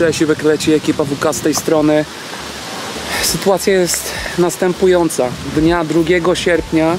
Przesiłek leci, ekipa WK z tej strony. Sytuacja jest następująca. Dnia 2 sierpnia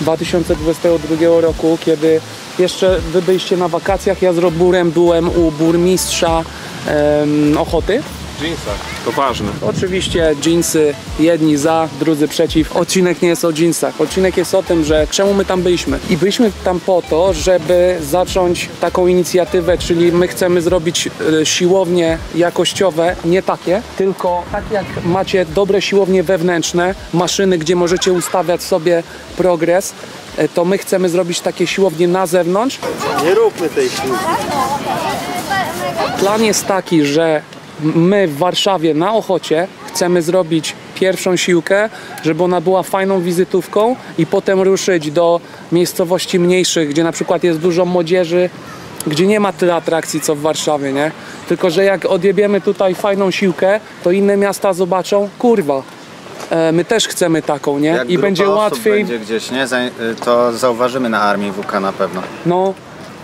2022 roku, kiedy jeszcze wy byliście na wakacjach, ja z Roburem byłem u burmistrza em, Ochoty. Jeansach. To ważne. Oczywiście jeansy, jedni za, drudzy przeciw. Odcinek nie jest o jeansach. Odcinek jest o tym, że czemu my tam byliśmy. I byliśmy tam po to, żeby zacząć taką inicjatywę, czyli my chcemy zrobić e, siłownie jakościowe, nie takie, tylko tak jak macie dobre siłownie wewnętrzne, maszyny, gdzie możecie ustawiać sobie progres, e, to my chcemy zrobić takie siłownie na zewnątrz, Nie róbmy tej śluby. Plan jest taki, że my w Warszawie na Ochocie chcemy zrobić pierwszą siłkę, żeby ona była fajną wizytówką i potem ruszyć do miejscowości mniejszych, gdzie na przykład jest dużo młodzieży, gdzie nie ma tyle atrakcji co w Warszawie, nie? Tylko, że jak odjebiemy tutaj fajną siłkę, to inne miasta zobaczą, kurwa, e, my też chcemy taką, nie? Jak I będzie łatwiej. będzie gdzieś, nie? Za- To zauważymy na armii WK na pewno. No,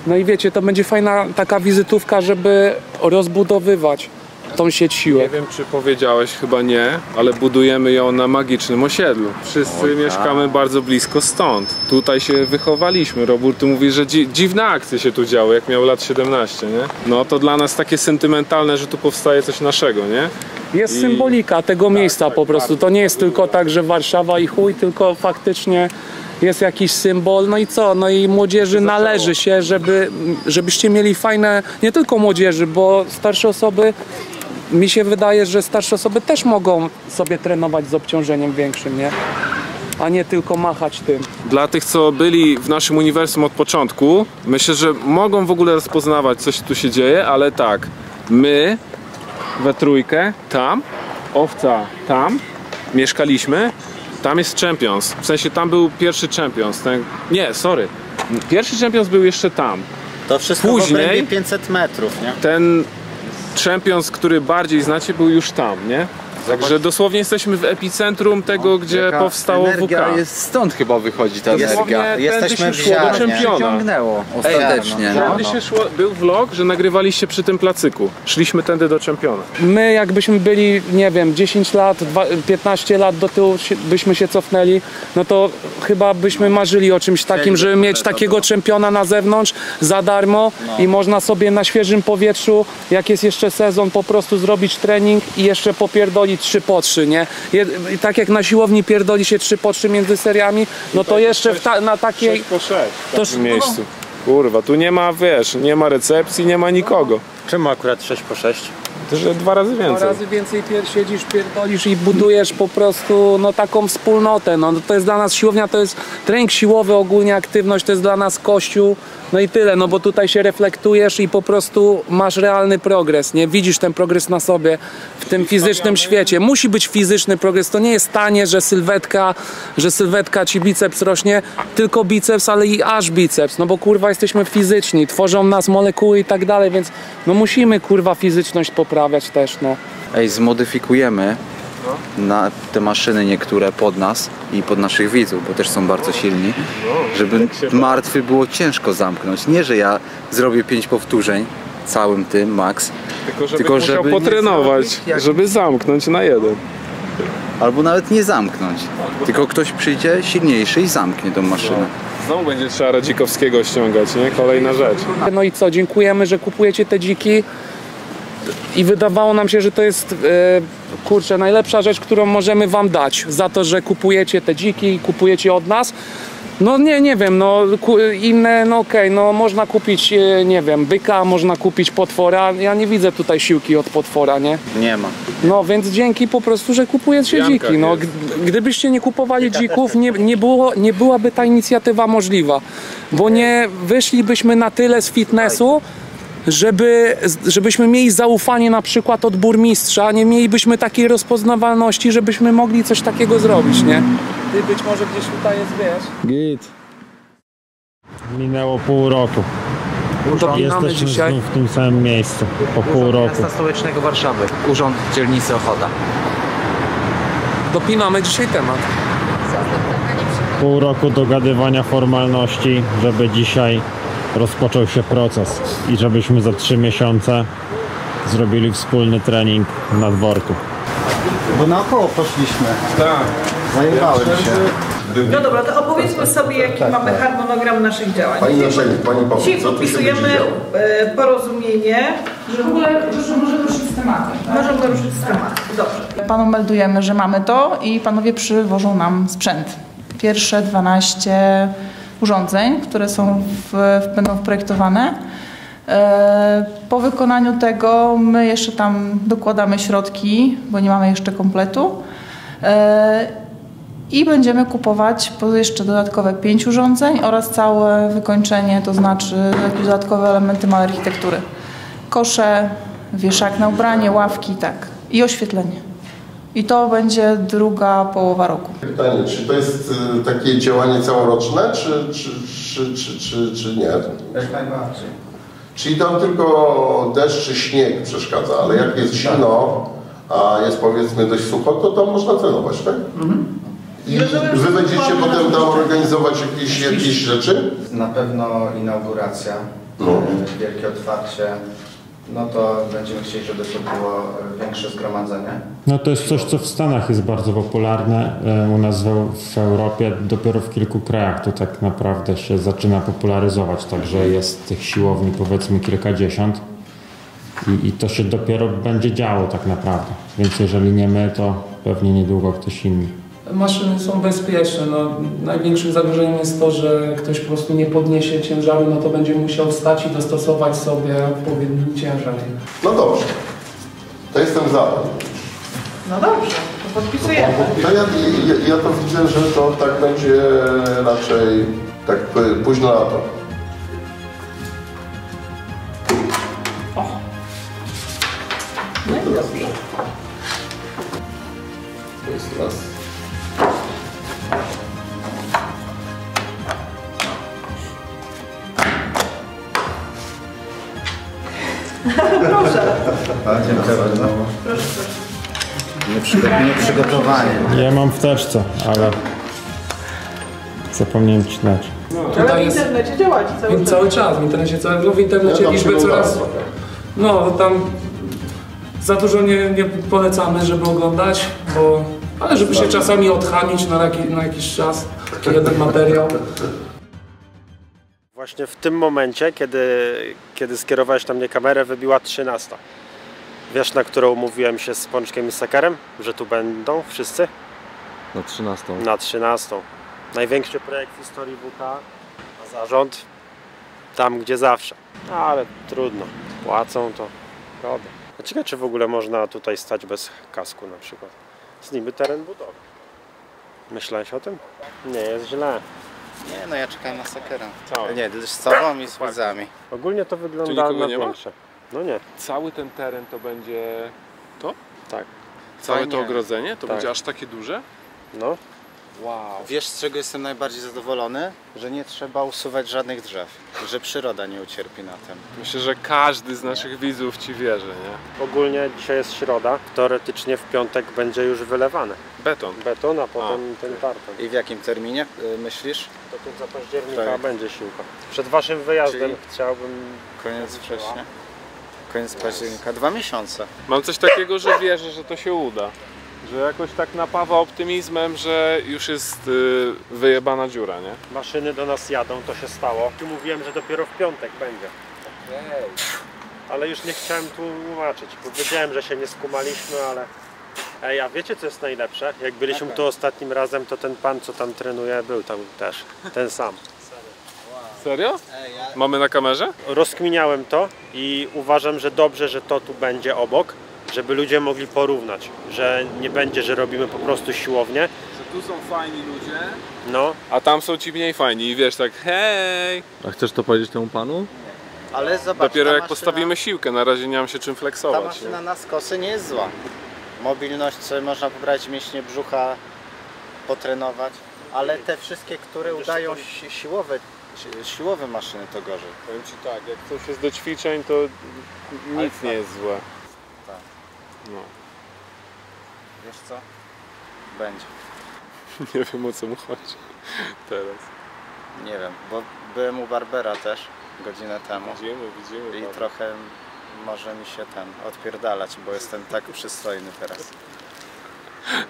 no i wiecie, to będzie fajna taka wizytówka, żeby rozbudowywać tą sieć Nie siłek. wiem, czy powiedziałeś, chyba nie, ale budujemy ją na magicznym osiedlu. Wszyscy Oj, tak. mieszkamy bardzo blisko stąd. Tutaj się wychowaliśmy. Robert tu mówi, że dzi dziwne akcje się tu działy, jak miał lat 17, nie? No to dla nas takie sentymentalne, że tu powstaje coś naszego, nie? Jest I- symbolika tego miejsca tak, po prostu. To nie jest tylko tak, że Warszawa i chuj, tylko faktycznie jest jakiś symbol. No i co? No i młodzieży należy się, żeby, żebyście mieli fajne, nie tylko młodzieży, bo starsze osoby, mi się wydaje, że starsze osoby też mogą sobie trenować z obciążeniem większym, nie? A nie tylko machać tym. Dla tych, co byli w naszym uniwersum od początku, myślę, że mogą w ogóle rozpoznawać, co się tu się dzieje, ale tak, my we trójkę tam, owca tam, mieszkaliśmy, tam jest Champions. W sensie tam był pierwszy Champions. Ten... Nie, sorry. Pierwszy Champions był jeszcze tam. To wszystko Później- w obrębie 500 metrów, nie? Ten Champions, który bardziej znacie, był już tam, nie? Także dosłownie jesteśmy w epicentrum tego, gdzie Jaka powstało energia WK. jest stąd chyba wychodzi ta Dosłownie energia. Jesteśmy się w szło do ziarnie. czempiona. Ciągnęło ostatecznie. no. Tędy się szło, był vlog, że nagrywaliście przy tym placyku. Szliśmy tędy do czempiona. My jakbyśmy byli, nie wiem, 10 lat, dwa- 15 lat do tyłu się- byśmy się cofnęli, no to chyba byśmy marzyli o czymś takim, żeby mieć takiego czempiona na zewnątrz za darmo i można sobie na świeżym powietrzu, jak jest jeszcze sezon, po prostu zrobić trening i jeszcze popierdolić 3 po 3, nie? Jed- i tak jak na siłowni pierdoli się 3 po 3 między seriami, no to jeszcze w ta, na takiej... 6 po 6 w To takim miejscu. Kurwa, tu nie ma, wiesz, nie ma recepcji, nie ma nikogo. Czemu akurat 6 po 6? To, że dwa razy Dwa więcej. razy więcej pier siedzisz, pierdolisz i budujesz po prostu no, taką wspólnotę. No, to jest dla nas siłownia, to jest trening siłowy, ogólnie aktywność, to jest dla nas kościół. No i tyle, no bo tutaj się reflektujesz i po prostu masz realny progres, nie? Widzisz ten progres na sobie w tym fizycznym świecie. Musi być fizyczny progres, to nie jest tanie, że sylwetka, że sylwetka ci biceps rośnie, tylko biceps, ale i aż biceps, no bo kurwa jesteśmy fizyczni, tworzą nas molekuły i tak dalej, więc no musimy kurwa fizyczność poprawiać też, no. Ej, zmodyfikujemy na te maszyny niektóre pod nas i pod naszych widzów, bo też są bardzo silni, żeby martwy było ciężko zamknąć. Nie, że ja zrobię pięć powtórzeń całym tym, max, Tylko żeby Tylko żeby potrenować, zrobić jak- żeby zamknąć na jeden. albo nawet nie zamknąć. Tylko ktoś przyjdzie silniejszy i zamknie tą maszynę. Znowu będzie trzeba Radzikowskiego ściągać, nie? Kolejna rzecz. No i co, dziękujemy, że kupujecie te dziki i wydawało nam się, że to jest e, kurczę, najlepsza rzecz, którą możemy wam dać za to, że kupujecie te dziki, kupujecie od nas. No nie, nie wiem, no inne, no okej, no można kupić, e, nie wiem, byka, można kupić potwora. Ja nie widzę tutaj siłki od potwora, nie? Nie ma. No więc dzięki po prostu, że kupujecie dziki. No, gdybyście nie kupowali dzików, nie, nie, było, nie byłaby ta inicjatywa możliwa. Bo nie wyszlibyśmy na tyle z fitnessu, żeby, żebyśmy mieli zaufanie na przykład od burmistrza, nie mielibyśmy takiej rozpoznawalności, żebyśmy mogli coś takiego zrobić, nie? Ty być może gdzieś tutaj jest, wiesz. Git. Minęło pół roku. Jesteśmy dzisiaj. znów w tym samym miejscu. Po pół roku. Miasta Stołecznego Warszawy, Urząd Dzielnicy Ochota. Dopinamy dzisiaj temat. Pół roku dogadywania formalności, żeby dzisiaj rozpoczął się proces i żebyśmy za trzy miesiące zrobili wspólny trening na dworku. Bo naokoło poszliśmy. Tak. Zajebałem się. No dobra, to opowiedzmy sobie, jaki mamy harmonogram naszych działań. Pani naczelnik, pani Dzisiaj podpisujemy e, porozumienie, Że w ogóle że może ruszyć z tematem. Tak? możemy ruszyć z tematu. Dobrze. Panu meldujemy, że mamy to i panowie przywożą nam sprzęt. Pierwsze 12 urządzeń, które są w, będą projektowane. E, Po wykonaniu tego my jeszcze tam dokładamy środki, bo nie mamy jeszcze kompletu. E, I będziemy kupować po jeszcze dodatkowe 5 urządzeń oraz całe wykończenie, to znaczy jakieś dodatkowe elementy małej architektury. Kosze, wieszak na ubranie, ławki, tak. I oświetlenie. I to będzie druga połowa roku. Pytanie, czy to jest y, takie działanie całoroczne, czy, czy, czy, czy, czy, czy nie? Jak najbardziej. Czyli tam tylko deszcz czy śnieg przeszkadza, ale jak jest zimno, a jest powiedzmy dość sucho, to tam można trenować, tak? I wy będziecie potem tam organizować jakieś, jakieś rzeczy? Na pewno inauguracja, No. e, wielkie otwarcie. No to będziemy chcieli, żeby to było e, większe zgromadzenie. No to jest coś, co w Stanach jest bardzo popularne. E, U nas w, Europie dopiero w kilku krajach to tak naprawdę się zaczyna popularyzować, także jest tych siłowni powiedzmy kilkadziesiąt i, i to się dopiero będzie działo tak naprawdę. Więc jeżeli nie my, to pewnie niedługo ktoś inny. Maszyny są bezpieczne. No, największym zagrożeniem jest to, że ktoś po prostu nie podniesie ciężaru, no to będzie musiał stać i dostosować sobie odpowiedni ciężar. No dobrze. To jestem za. No dobrze, to podpisujemy. To ja, ja, ja to widzę, że to tak będzie raczej tak p- późno lato. Dziękuję bardzo. Nieprzygo- Nieprzygotowanie. Ja mam w teczce, ale zapomniałem ci dać. Ale Tutaj w jest internecie działacie cały czas. cały czas w internecie, cały, no w internecie Ja tam liczby coraz... No tam za dużo nie, nie polecamy, żeby oglądać, bo ale żeby się czasami odchamić na, jaki, na jakiś czas, jeden materiał. Właśnie w tym momencie, kiedy, kiedy skierowałeś na mnie kamerę, wybiła 13. Wiesz, na którą umówiłem się z Pączkiem i Sakarem? Że tu będą wszyscy? Na 13. Na 13. Największy projekt w historii WK, a zarząd tam, gdzie zawsze. No, ale trudno. Płacą to robię. A ciekawe, czy w ogóle można tutaj stać bez kasku na przykład. Z niby teren budowy. Myślałeś o tym? Nie jest źle. Nie, no ja czekałem na sakerę. Cały. Nie, z tobą i z widzami. Ogólnie to wygląda na nie ma? większe. No nie. Cały ten teren to będzie to? Tak. Całe Fajnie. to ogrodzenie? To Tak. będzie aż takie duże? No. Wow. Wiesz, z czego jestem najbardziej zadowolony? Że nie trzeba usuwać żadnych drzew. Że przyroda nie ucierpi na tym. Myślę, że każdy z naszych widzów ci wierzy, nie? Ogólnie dzisiaj jest środa. Teoretycznie w piątek będzie już wylewany Beton. beton, a potem ten tartan. I w jakim terminie y, myślisz? Do końca października Tak. będzie siłka. Przed waszym wyjazdem Czyli- chciałbym... Koniec września? Koniec października. Dwa miesiące. Mam coś takiego, że wierzę, że to się uda. Że jakoś tak napawa optymizmem, że już jest y, wyjebana dziura, nie? Maszyny do nas jadą, to się stało. Tu mówiłem, że dopiero w piątek będzie. Ale już nie chciałem tłumaczyć, bo wiedziałem, że się nie skumaliśmy, ale... Ej, a wiecie co jest najlepsze? Jak byliśmy tu ostatnim razem, to ten pan, co tam trenuje, był tam też. Ten sam. Serio? Mamy na kamerze? rozkminiałem to i uważam, że dobrze, że to tu będzie obok, żeby ludzie mogli porównać, że nie będzie, że robimy po prostu siłownię, Że tu są fajni ludzie, no, a tam są ci mniej fajni i wiesz tak hej! A chcesz to powiedzieć temu panu? Ale zobacz, Dopiero ta jak maszyna- postawimy siłkę, na razie nie mam się czym Ta flexować. maszyna Nie? na skosy nie jest zła. Mobilność sobie można pobrać mięśnie brzucha, potrenować, ale te wszystkie, które udają si- siłowe, si- siłowe maszyny to gorzej. Powiem ci tak, jak coś jest do ćwiczeń, to nic nie jest złe. Tak. No. Wiesz co? Będzie. Nie wiem o co mu chodzi teraz. Nie wiem, bo byłem u Barbera też godzinę temu Widzimy, widzimy. i trochę może mi się ten odpierdalać, bo jestem tak przystojny teraz.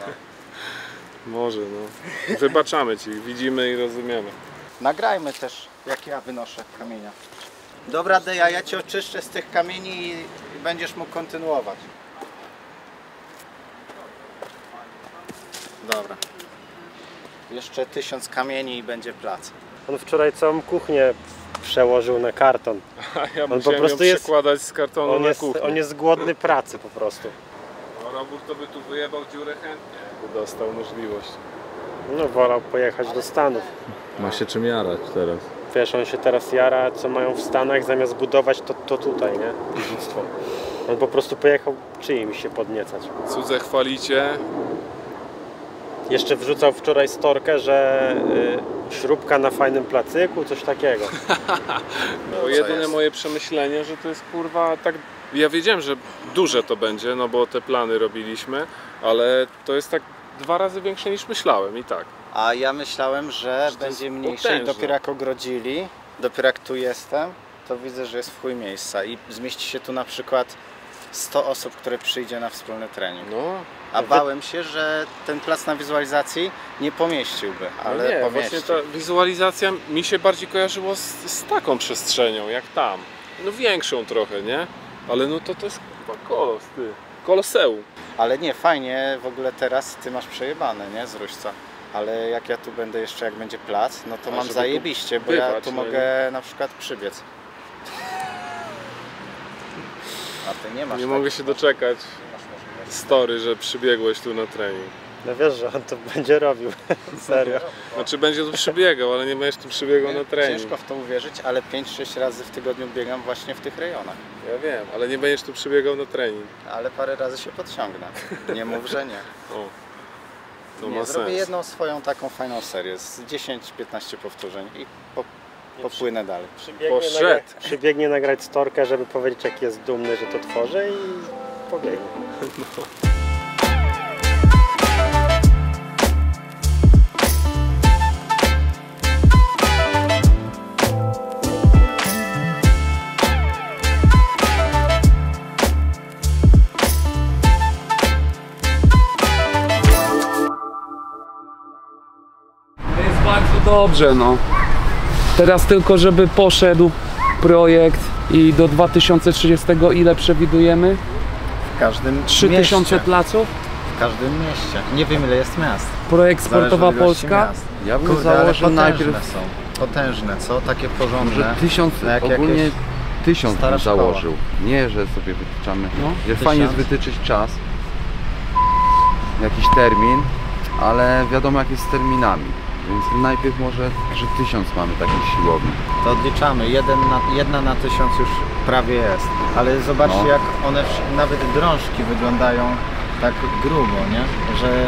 Może, no. Wybaczamy ci, widzimy i rozumiemy. Nagrajmy też, jak ja wynoszę kamienia. Dobra, Deja, ja cię oczyszczę z tych kamieni i będziesz mógł kontynuować. Dobra. Jeszcze tysiąc kamieni i będzie plac. On wczoraj całą kuchnię przełożył na karton. A ja po musiałem prostu ją jest- przekładać z kartonu On na jest, kuchnię. on jest głodny pracy po prostu. No, Robór to by tu wyjebał dziurę chętnie, jakby dostał możliwość. No wolał pojechać do Stanów. Ma się czym jarać teraz. Wiesz, on się teraz jara, co mają w Stanach, zamiast budować to, to tutaj, nie? Dziedzictwo. On po prostu pojechał czyimś się podniecać. Cudze chwalicie, Jeszcze wrzucał wczoraj storkę, że y, śrubka na fajnym placyku, coś takiego. bo jedyne moje przemyślenie, że to jest kurwa tak... Ja wiedziałem, że duże to będzie, no bo te plany robiliśmy, ale to jest tak dwa razy większe niż myślałem i tak. A ja myślałem, że będzie mniejsze i potężne. dopiero jak ogrodzili, dopiero jak tu jestem, to widzę, że jest w chuj miejsca i zmieści się tu na przykład 100 osób, które przyjdzie na wspólny trening. No, A bałem się, że ten plac na wizualizacji nie pomieściłby, ale no nie, pomieścił. właśnie ta wizualizacja mi się bardziej kojarzyło z, z taką przestrzenią, jak tam. No większą trochę, nie? Ale no to to jest kurwa kolos, ty. Koloseum. Ale nie, fajnie w ogóle teraz ty masz przejebane, nie, z Ruśca. Ale jak ja tu będę jeszcze, jak będzie plac, no to A, mam zajebiście, bo ja bywać, tu no mogę na przykład przybiec. A ty nie masz Nie tak- mogę się doczekać story, że przybiegłeś tu na trening. No wiesz, że on to będzie robił. Serio. Znaczy będzie tu przybiegał, ale nie będziesz tu przybiegał na trening. Ciężko w to uwierzyć, ale 5-6 razy w tygodniu biegam właśnie w tych rejonach. Ja wiem, ale nie będziesz tu przybiegał na trening. Ale parę razy się podciągnę. Nie mów, że nie. O, to nie ma zrobię sens. jedną swoją taką fajną serię z 10-15 powtórzeń i po, popłynę dalej. Przybiegnie, Poszedł. nagra- przybiegnie nagrać storkę, żeby powiedzieć, jak jest dumny, że to tworzy i pobiegnie. To dobrze, no. Teraz tylko, żeby poszedł projekt i do 2030 ile przewidujemy? W każdym 3000 mieście. placów? W każdym mieście. Nie wiem ile jest miast. Projekt Sportowa Polska? miast. Ja bym Kurde, założył potężne najpierw są. Potężne, co? Takie porządne. Może tysiąc, No jak ogólnie jakieś tysiąc bym założył. Nie, że sobie wytyczamy. No, że fajnie jest tysiąc. wytyczyć czas, jakiś termin, ale wiadomo jak jest z terminami. Więc najpierw może, że tysiąc mamy takich siłowni. To odliczamy. Jeden na, jedna na tysiąc już prawie jest. Ale zobaczcie No. jak one, nawet drążki wyglądają tak grubo, nie? Że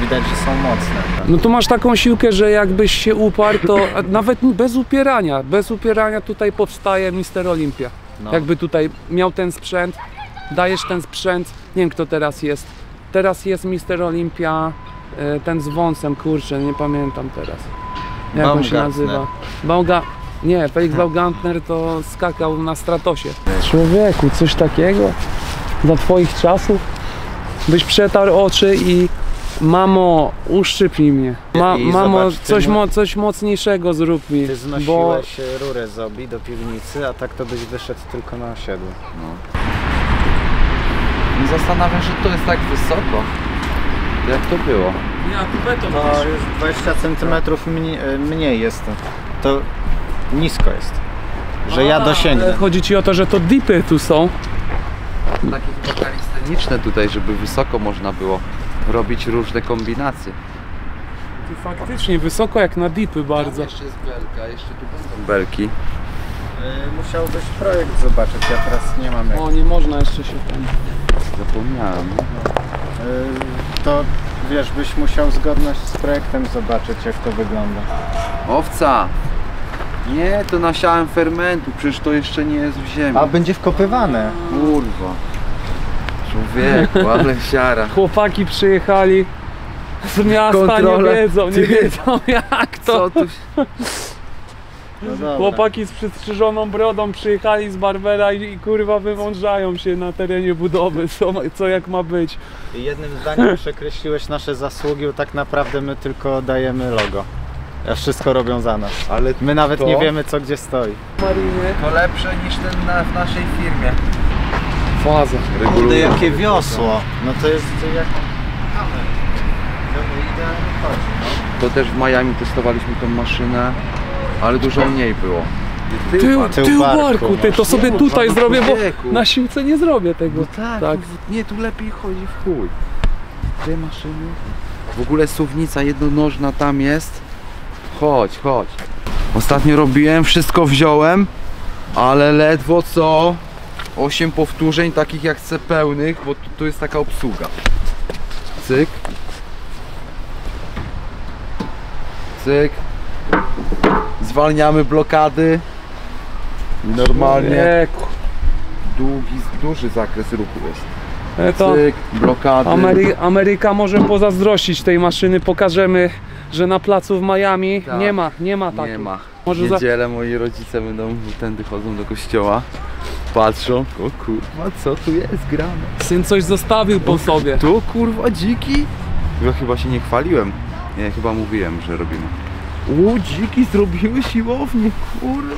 widać, że są mocne. No tu masz taką siłkę, że jakbyś się uparł, to nawet bez upierania, bez upierania tutaj powstaje Mister Olimpia. No. Jakby tutaj miał ten sprzęt, dajesz ten sprzęt, nie wiem kto teraz jest. Teraz jest Mister Olimpia, ten z wąsem, kurczę, nie pamiętam teraz. Jak on się nazywa? Bauga... Nie, Felix Baumgartner to skakał na stratosie. Człowieku, coś takiego? Za twoich czasów? Byś przetarł oczy i Mamo, uszczypnij mnie. Ma, mamo, zobacz, coś, mo, coś mocniejszego zrób mi. Ty Bo znosiłeś bo... rurę z obi do piwnicy, a tak to byś wyszedł tylko na osiedlu. No. Zastanawiam się, że to jest tak wysoko. Jak to było? ja tu beton To już 20 cm mniej, mniej jest. To nisko jest. Że ja dosięgnę. Chodzi ci o to, że to dipy tu są. Takie chyba kalisteniczne tutaj, żeby wysoko można było robić różne kombinacje. Ty faktycznie wysoko jak na dipy bardzo. Jeszcze jest belka, jeszcze tu będą belki. Y, Musiałbyś projekt zobaczyć, ja teraz nie mam jak. O, nie można jeszcze się ten... Zapomniałem. Y, To wiesz, byś musiał zgodność z projektem zobaczyć jak to wygląda. Owca! Nie, to nasiałem fermentu, przecież to jeszcze nie jest w ziemi. A będzie wkopywane. Kurwa. Człowieku, ale siara. Chłopaki przyjechali z miasta, Kontrola. nie wiedzą, nie Ty- wiedzą jak to. Co tu się... No. Chłopaki z przystrzyżoną brodą przyjechali z Barbera i, i kurwa wymądrzają się na terenie budowy, co, co jak ma być. I jednym zdaniem przekreśliłeś nasze zasługi, bo tak naprawdę my tylko dajemy logo. A wszystko robią za nas. Ale My nawet to- nie wiemy co gdzie stoi. Marinie. To lepsze niż ten na, w naszej firmie. Faza. Kurde, jakie wiosło. No to jest jak. No. To też w Miami testowaliśmy tą maszynę, ale dużo mniej było. Tył, tył tył barku barku, ty to sobie tutaj zrobię, bo na siłce nie zrobię tego. No tak, tak. Tu, nie, tu lepiej chodzi w chuj. Te maszyny. W ogóle suwnica jednonożna tam jest. Chodź, chodź. Ostatnio robiłem, wszystko wziąłem, ale ledwo co 8 powtórzeń takich jak chcę pełnych, bo tu, tu jest taka obsługa. Cyk. Cyk. Zwalniamy blokady. I normalnie długi, duży zakres ruchu jest. E, To Cyk, blokady. Amery Ameryka może pozazdrościć tej maszyny, pokażemy, że na placu w Miami Tak. nie ma, nie ma takiej. Nie ma. Może w za- niedzielę moi rodzice będą tędy chodzą do kościoła. Patrzą, o kurwa, co tu jest grane? Syn coś zostawił po sobie. Tu kurwa dziki? Ja chyba się nie chwaliłem. Nie, chyba mówiłem, że robimy. U, dziki zrobiły siłownię, kurwa.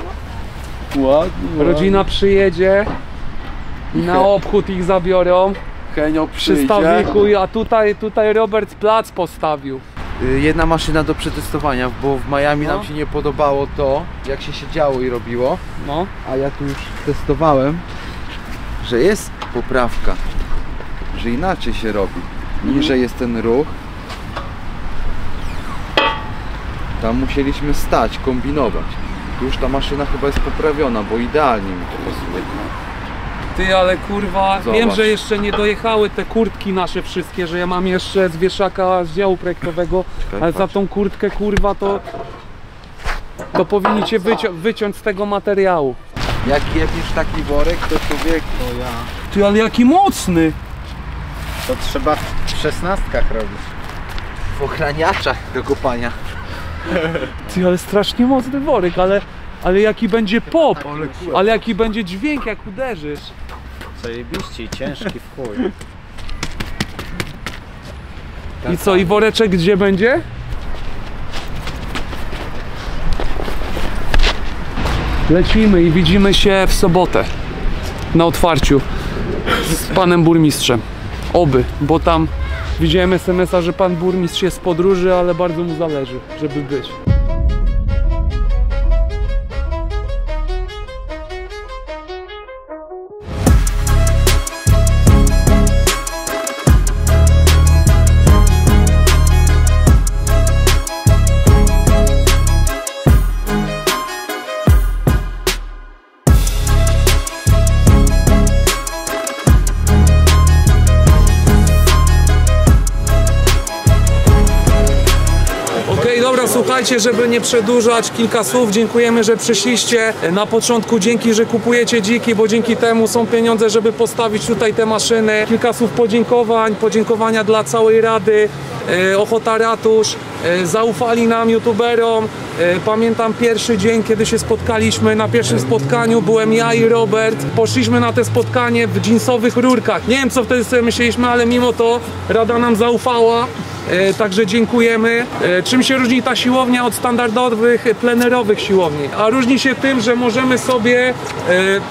Ładnie, ładnie. Rodzina przyjedzie i na obchód ich zabiorą Henio przy przyjdzie. stawiku, a tutaj, tutaj Robert plac postawił. Y, Jedna maszyna do przetestowania, bo w Miami No. nam się nie podobało to, jak się siedziało i robiło. No. A ja tu już testowałem, że jest poprawka, że inaczej się robi. Niżej jest ten ruch. Tam musieliśmy stać, kombinować. Tu już ta maszyna chyba jest poprawiona, bo idealnie mi to pasuje. Ty, ale kurwa, Zobacz. wiem, że jeszcze nie dojechały te kurtki nasze wszystkie, że ja mam jeszcze z wieszaka z działu projektowego, Czekaj, ale za patrz. tą kurtkę kurwa to to powinniście wycią wyciąć z tego materiału. Jak jebiesz taki worek, to człowiek... To ja. Ty, ale jaki mocny! To trzeba w szesnastkach robić. W ochraniaczach do kopania. Ty, ale strasznie mocny worek, ale, ale jaki będzie pop, ale jaki będzie dźwięk jak uderzysz. Zajebiście i ciężki w chuj. I co, i woreczek gdzie będzie? Lecimy i widzimy się w sobotę na otwarciu z panem burmistrzem. Oby, bo tam widziałem SMS-a, że pan burmistrz jest w podróży, ale bardzo mu zależy, żeby być. Słuchajcie, żeby nie przedłużać, kilka słów. Dziękujemy, że przyszliście. Na początku dzięki, że kupujecie dziki, bo dzięki temu są pieniądze, żeby postawić tutaj te maszyny. Kilka słów podziękowań, podziękowania dla całej Rady, e, Ochota Ratusz. E, zaufali nam, youtuberom. E, pamiętam pierwszy dzień, kiedy się spotkaliśmy. Na pierwszym spotkaniu byłem ja i Robert. Poszliśmy na te spotkanie w jeansowych rurkach. Nie wiem, co wtedy sobie myśleliśmy, ale mimo to Rada nam zaufała. Także dziękujemy. Czym się różni ta siłownia od standardowych plenerowych siłowni? A różni się tym, że możemy sobie e,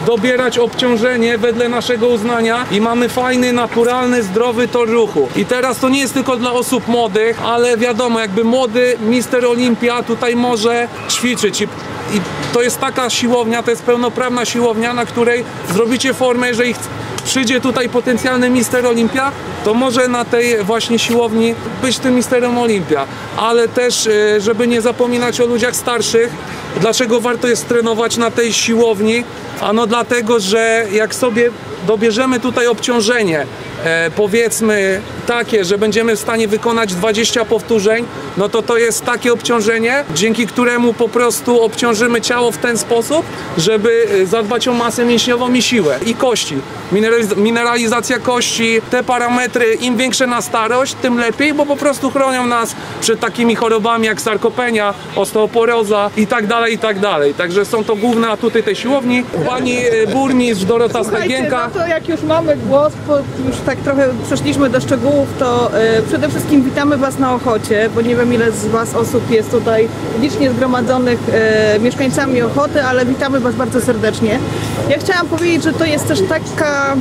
dobierać obciążenie wedle naszego uznania i mamy fajny, naturalny, zdrowy tor ruchu. I teraz to nie jest tylko dla osób młodych, ale wiadomo, jakby młody Mister Olimpia tutaj może ćwiczyć i to jest taka siłownia, to jest pełnoprawna siłownia, na której zrobicie formę, jeżeli przyjdzie tutaj potencjalny mister Olimpia, to może na tej właśnie siłowni być tym misterem Olimpia. Ale też, e, żeby nie zapominać o ludziach starszych, dlaczego warto jest trenować na tej siłowni? Ano dlatego, że jak sobie dobierzemy tutaj obciążenie, powiedzmy takie, że będziemy w stanie wykonać 20 powtórzeń, no to to jest takie obciążenie, dzięki któremu po prostu obciążymy ciało w ten sposób, żeby y, zadbać o masę mięśniową i siłę i kości. Mineraliz- mineralizacja kości, te parametry, im większe na starość, tym lepiej, bo po prostu chronią nas przed takimi chorobami jak sarkopenia, osteoporoza i tak dalej, i tak dalej. Także są to główne atuty tej siłowni. Pani y, burmistrz Dorota Słuchajcie, Stagienka. no to jak już mamy głos, bo już tak trochę przeszliśmy do szczegółów, to e, przede wszystkim witamy Was na Ochocie, bo nie wiem ile z Was osób jest tutaj licznie zgromadzonych e, mieszkańcami Ochoty, ale witamy Was bardzo serdecznie. Ja chciałam powiedzieć, że to jest też taka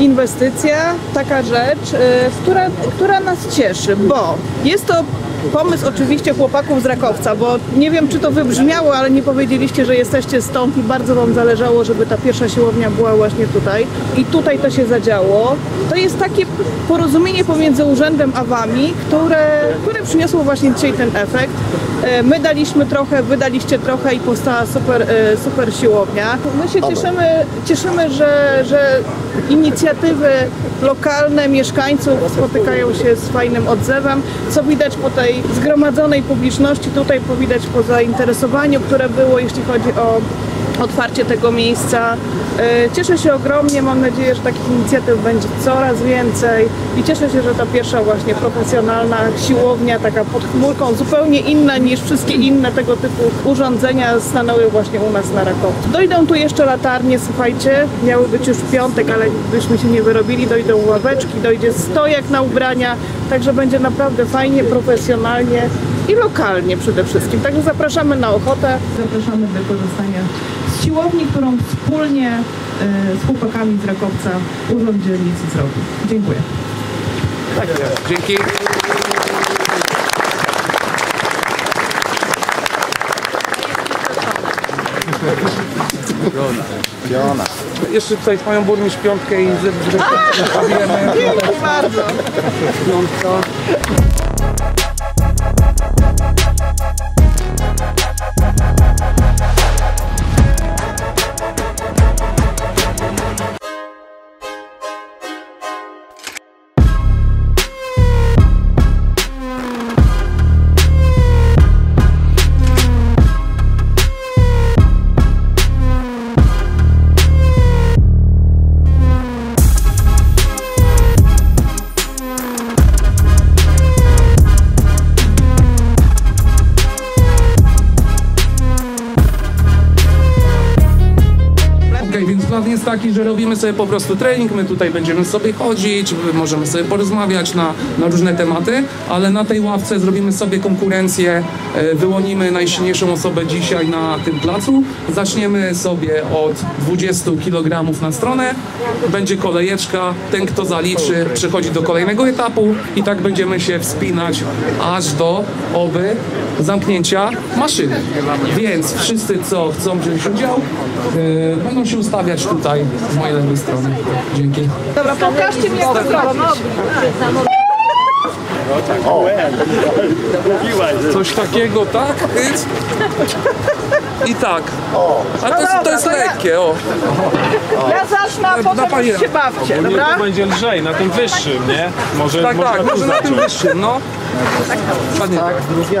inwestycja, taka rzecz, e, która, która nas cieszy, bo jest to pomysł oczywiście chłopaków z Rakowca, bo nie wiem czy to wybrzmiało, ale nie powiedzieliście, że jesteście stąd i bardzo Wam zależało, żeby ta pierwsza siłownia była właśnie tutaj i tutaj to się zadziało. To jest takie porozumienie pomiędzy urzędem a Wami, które, które przyniosło właśnie dzisiaj ten efekt. E, My daliśmy trochę, wy daliście trochę i powstała super, e, super siłownia. My się cieszymy, cieszymy że, że inicjatywy lokalne mieszkańców spotykają się z fajnym odzewem, co widać po tej zgromadzonej publiczności, tutaj powidać po zainteresowaniu, które było, jeśli chodzi o otwarcie tego miejsca. E, Cieszę się ogromnie, mam nadzieję, że takich inicjatyw będzie coraz więcej i cieszę się, że ta pierwsza właśnie profesjonalna siłownia, taka pod chmurką, zupełnie inna niż wszystkie inne tego typu urządzenia stanęły właśnie u nas na Rakowcu. Dojdą tu jeszcze latarnie, słuchajcie, miały być już w piątek, ale byśmy się nie wyrobili, dojdą ławeczki, dojdzie stojak na ubrania, także będzie naprawdę fajnie, profesjonalnie i lokalnie przede wszystkim. Także zapraszamy na ochotę. Zapraszamy do korzystania siłowni, którą wspólnie e, z chłopakami z Rakowca Urząd Dzielnicy zrobił. Dziękuję. Dzięki. Piona. Jeszcze tutaj swoją burmistrz piątkę i zrobimy Dzięki bardzo. piątka. Taki, że robimy sobie po prostu trening, my tutaj będziemy sobie chodzić, możemy sobie porozmawiać na, na różne tematy, ale na tej ławce zrobimy sobie konkurencję, e, wyłonimy najsilniejszą osobę dzisiaj na tym placu. Zaczniemy sobie od 20 kg na stronę, będzie kolejeczka, ten kto zaliczy przechodzi do kolejnego etapu i tak będziemy się wspinać aż do oby zamknięcia maszyny. Więc wszyscy, co chcą wziąć udział, e, będą się ustawiać tutaj z mojej lewej strony. Dzięki. Dobra, pokażcie mi jak to zrobić. Coś takiego, tak? Jest. I tak. A to, jest- to jest No to ja- lekkie, o. Ja zacznę, a potem panie- już się bawcie, Nie, dobra? to będzie lżej, na tym wyższym, nie? Może Tak, można tak, tu może na tym zacząć. wyższym, no. Ładnie.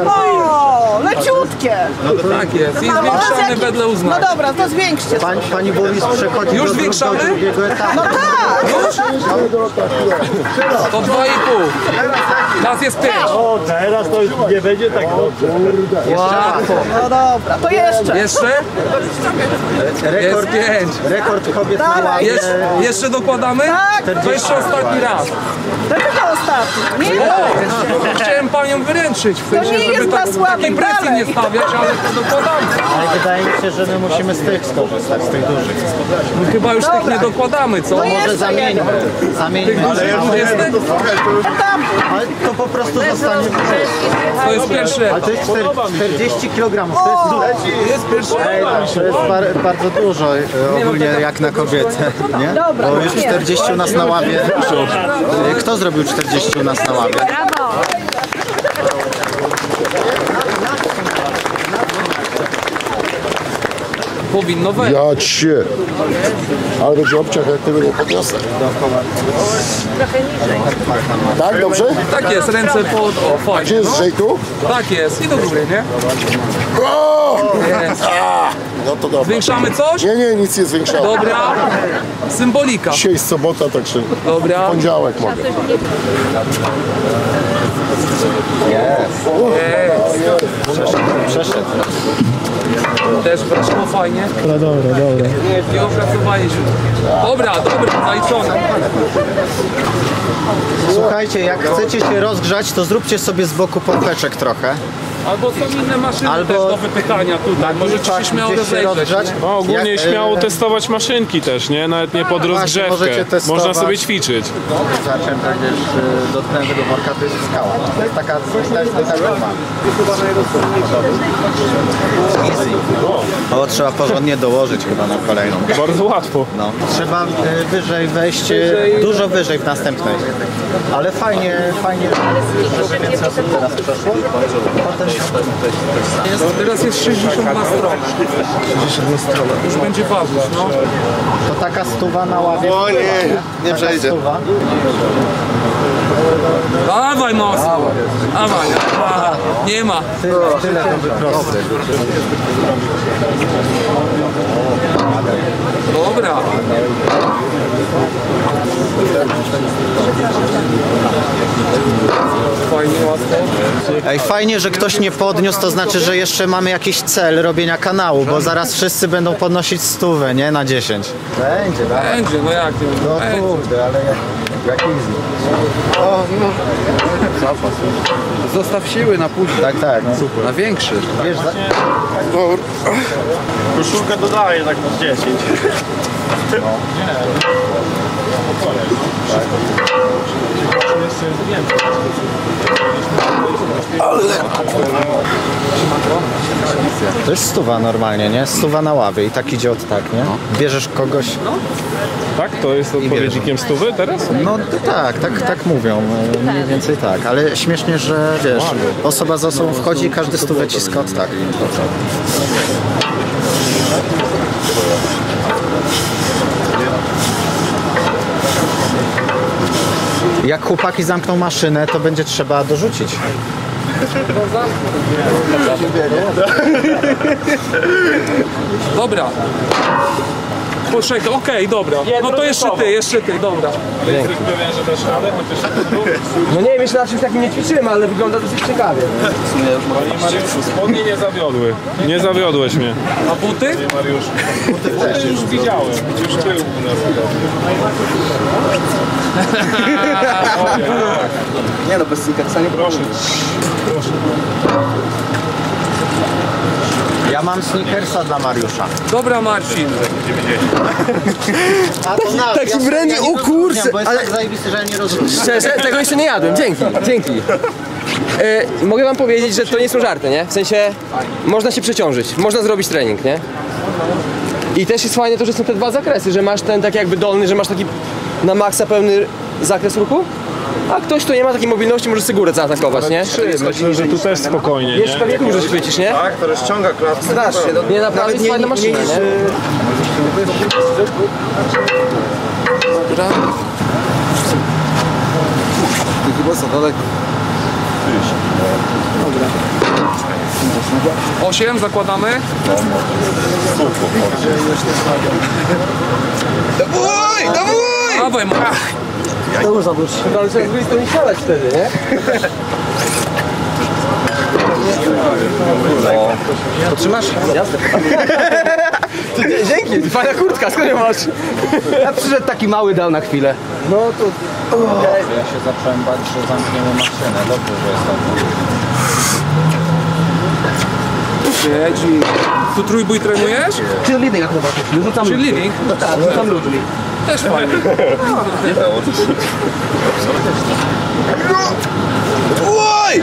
O, leciutkie. Tak jest. I No, zwiększamy wedle No uznania. dobra, to zwiększcie. Pani, pani burmistrz przechodzi Już do, zwiększamy? do drugiego etapu. No tak. Już? To dwa i pół. Teraz jest pięć. O, teraz to już nie będzie tak dobrze. Łatwo. No dobra, to jeszcze. Jeszcze? Jest Rekord, pięć. rekord kobiet na. Jeszcze, jeszcze dokładamy? Tak. To jeszcze ostatni raz. Nie, O, chciałem panią wyręczyć, w sensie, nie żeby jest tak, dla słabych, takiej presji dalej. nie stawiać, ale to dokładamy. Ale wydaje mi się, że my musimy z tych skorzystać, z tych dużych. No chyba już tych Dobra. nie dokładamy, co? No Może jeszcze zamieńmy. Zamieńmy. Tych dużych Ale, 20? Ale to po prostu zostanie. To jest pierwszy Ale to jest czter- 40 kg. To jest dużo. Jest pierwszy Ej, to jest bar, bardzo dużo e, ogólnie jak na kobietę, nie? Bo już nie. 40 u nas na ławie. E, Kto zrobił 40 u nas na ławie? Powinno wejść. Ja cię. Ale będzie obciach, jak tego nie podniosę. Tak, dobrze? Tak jest, ręce pod... O, fajnie. Gdzie jest Żej tu? Tak jest, i do góry, nie? O! Jest. A! No to dobra. Zwiększamy coś? Nie, nie, nic nie zwiększało. Dobra. Symbolika. Dzisiaj jest sobota, także Dobra. poniedziałek mogę. Przeszedł. Też weszło fajnie. No dobra, dobra. Nie opracowaliśmy. Dobra, dobra, zaliczone. Słuchajcie, jak chcecie się rozgrzać, to zróbcie sobie z boku pompeczek trochę. Albo są inne maszyny Albo- też do wypychania tutaj. Możecie się śmiało Gdzieś się rozejrzeć. rozgrzać. No ogólnie Jak, śmiało e, testować maszynki też, nie? Nawet nie pod Właśnie, rozgrzewkę. testować. Można sobie ćwiczyć. Zacząłem będziesz y, dotknąłem tego worka, to jest skała. To jest taka, to jest taka. O, trzeba porządnie dołożyć chyba na kolejną. Bardzo łatwo. No. Trzeba y, wyżej wejść, y, dużo wyżej w następnej. Ale fajnie, fajnie, że więcej osób teraz przeszło. Potem Jest, teraz jest 62 strony. 62 strony. Już będzie Pawlusz, no. to taka stuwa na ławie. O nie, nie przejdzie. Stuwa. Dawaj mocno. Dawaj. Nie ma. Tyle, tyle to by prosty. Dobra. Fajnie, łatwo. Ej, fajnie, że ktoś nie podniósł, to znaczy, że jeszcze mamy jakiś cel robienia kanału, bo zaraz wszyscy będą podnosić stówę, nie? Na 10. Będzie, Będzie, no jak nie? No kurde, ale jak, jak easy. O, no. Zapas. Zostaw siły na później. Tak, tak. No. Na większy. Wiesz, za... Koszulka dodaje tak pod 10. to jest stuwa normalnie, nie? Stuwa na ławie i tak idzie od tak, nie? Bierzesz kogoś... Tak? To jest odpowiednikiem stówy teraz? No to tak, tak, tak mówią, e, mniej więcej tak, ale śmiesznie, że wiesz, osoba za osobą wchodzi i każdy stówę ciska od tak. Jak chłopaki zamkną maszynę, to będzie trzeba dorzucić. Dobra. Poczekaj, okej, dobra. No to jeszcze ty, jeszcze ty, dobra. pewien, że dasz radę? No nie wiem, jeszcze na czymś takim nie ćwiczyłem, ale wygląda dosyć ciekawie. Panie Mariuszu, spodnie nie zawiodły. Nie zawiodłeś mnie. A buty? Mariusz. Buty już widziałem. Już był u nas. Nie no, bez sneakersa nie Proszę. Ja mam sneakersa dla Mariusza. Dobra Marcin. A to na, Tak ci wręcz, o kurczę, bo jest ale- tak zajebisty, że ja nie rozumiem. Szczerze, tego jeszcze nie jadłem, dzięki, dzięki. E, mogę wam powiedzieć, że to nie są żarty, nie? W sensie, można się przeciążyć, można zrobić trening, nie? I też jest fajne to, że są te dwa zakresy, że masz ten taki jakby dolny, że masz taki na maksa pełny zakres ruchu, a ktoś, kto nie ma takiej mobilności, może sobie górę zaatakować, nie? Myślę, że tu też spokojnie, Jeszcze nie? pewnie dużo chwycisz, nie? Tak, to rozciąga klatkę. Strasznie, no, nie naprawdę jest fajna maszyna, nie? Dobra. Ty chyba za daleko. Osiem zakładamy. Dawaj, dawaj! Dawaj To za dużo. Ale trzeba z drugiej strony siadać wtedy, nie? Potrzymasz? Jasne. Dzięki, fajna kurtka, skąd ją masz? Ja przyszedł taki mały, dał na chwilę. No to... Ja się zacząłem bać, że zamkniemy maszynę. Dobrze, że jest tak. Siedzi. Tu trójbój trenujesz? Czy leading jak zobaczysz? Rzucam ludzi. living? No tak, rzucam ludzi. Też fajnie. Oj!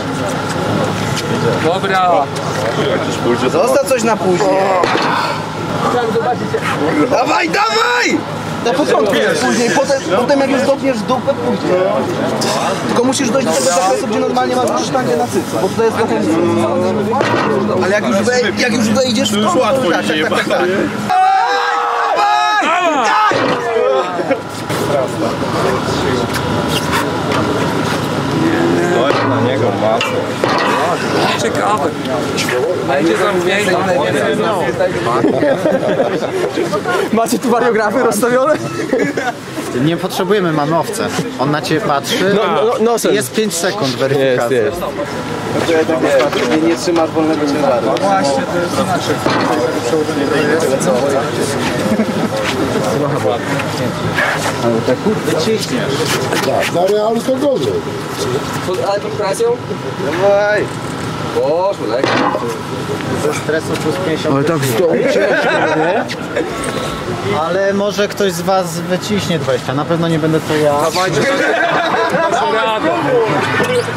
Dobra. Zostaw coś na później. Chciałem zobaczyć. Dawaj, dawaj! Na początku wiesz, później, potem, potem jak już dopniesz dupę, później. Tylko musisz dojść do tego zakresu, gdzie normalnie masz sztangę na cycu, bo tutaj jest trochę... Ale jak już, wej, jak już wejdziesz w to, to tak, tak, tak, tak, tak. na niego masę. Ciekawe. Będzie zamknięte. Macie tu wariografy rozstawione? Nie potrzebujemy manowce. On na ciebie patrzy No, no, no, nosem. i jest 5 sekund weryfikacji. Jest, jest. Nie, nie trzymasz wolnego ciężaru. No właśnie, to jest inaczej. Ale tak kurde ciśniesz. Tak, na realu to gorzej. Ale pod presją? Dawaj. Poszło, tak? Ze stresu plus 50. Ale tak w domu Ale może ktoś z was wyciśnie 20. Na pewno nie będę to ja.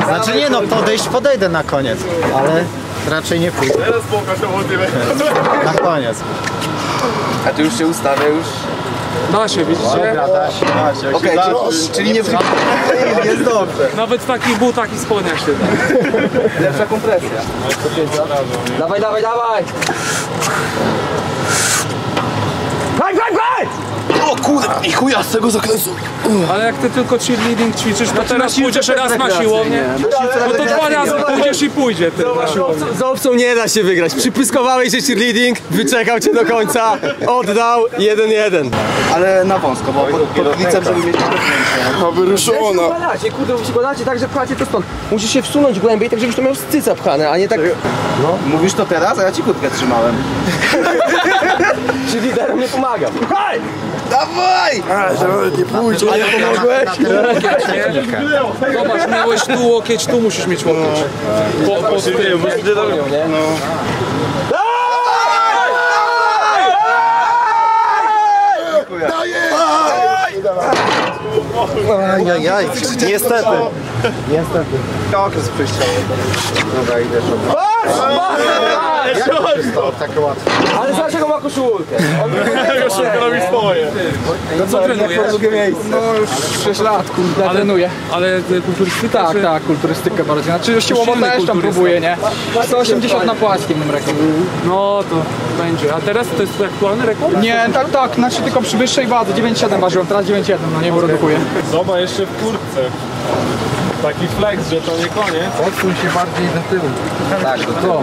Znaczy nie no, podejść podejdę na koniec. Ale raczej nie pójdę. Teraz Na koniec. A ty już się ustawia, już... Da się, widzicie? Dobra, da się. Okej, czyli, czyli nie. Jest dobrze. Nawet w takich butach i spodniach się da. Lepsza kompresja. Dawaj, dawaj, dawaj! Haj, haj, haj! Kurde, i chuja z tego zakresu. Ale jak ty tylko cheerleading ćwiczysz, to teraz pójdziesz raz na siłownię. No to dwa razy pójdziesz i pójdzie ty na siłownię. Z obcą nie da się wygrać. Przypyskowałeś się cheerleading, wyczekał cię do końca, oddał 1-1. Ale na wąsko, bo pod, pod żeby mieć. A wyruszyło na... Pchadacie, kurde, wy się kładacie tak, że pchacie to stąd. Musisz się wsunąć głębiej, tak żebyś to miał z cyca pchane, a nie tak... Mówisz to teraz, a ja ci kutkę trzymałem. Nie pomagam. Haj! Dawaj! Nie pójdzie. Ale pomogłeś? Zobacz, miałeś tu łokieć, tu musisz mieć łokieć. Po, po tym. Ajajaj, niestety. Niestety. Okres przejściowy. Dobra, idę szukać. Takie łatwe? Ale zobacz jaką ma koszulkę. On robi swoje. No co trenujesz? Drugie miejsce. No już 6 lat, kurde, trenuję. Ale y, kulturystykę Tak, czy... tak, kulturystykę bardziej. Znaczy siłowo silny też tam próbuję, nie? 180 na płaskim mam rekord. No to będzie. A teraz to jest aktualny rekord? Nie, tak, tak, znaczy tylko przy wyższej wadze, 9,7 ważyłem, teraz 9,1, no nie, bo redukuję. Zobacz jeszcze w kurtce. Taki flex, że to nie koniec. Odsuń się bardziej do tyłu. Tak, do tyłu.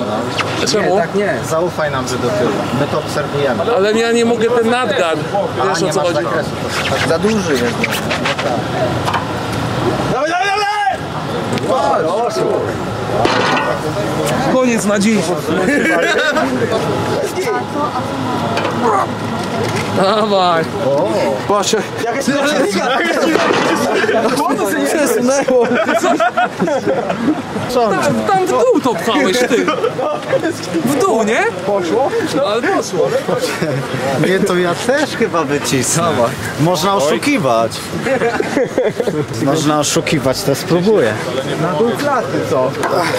No. Czemu? Tak nie. Zaufaj nam, że do tyłu. My to obserwujemy. Ale ja nie mogę ten nadgar. A, Wiesz o nie co masz chodzi? zakresu. To tak Za duży jest. Dawaj, dawaj, dawaj! Koniec na dziś. Dawaj. Patrz, jakaś nie przesunęło. Tam, tam w dół to pchałeś ty. W dół, nie? Poszło? No, ale poszło. Nie, to ja też chyba wycisnę. Można oszukiwać. Można oszukiwać, to spróbuję. Na dół klaty co?